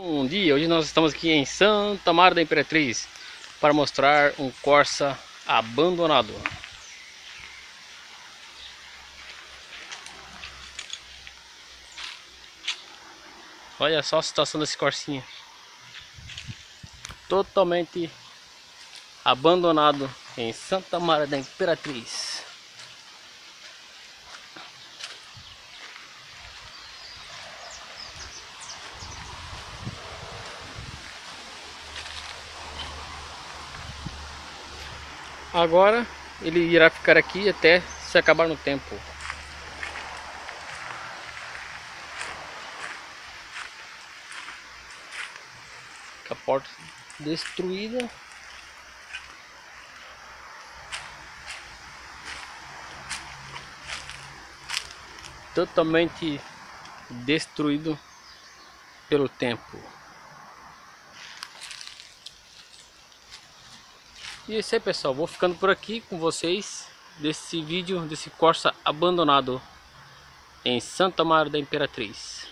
Bom dia, hoje nós estamos aqui em Santa Maria da Imperatriz para mostrar um Corsa abandonado. Olha só a situação desse Corsinha. Totalmente abandonado em Santa Maria da Imperatriz. Agora ele irá ficar aqui até se acabar no tempo. A porta destruída. Totalmente destruído pelo tempo. E é isso aí pessoal, vou ficando por aqui com vocês desse vídeo desse Corsa abandonado em Santa Maria da Imperatriz.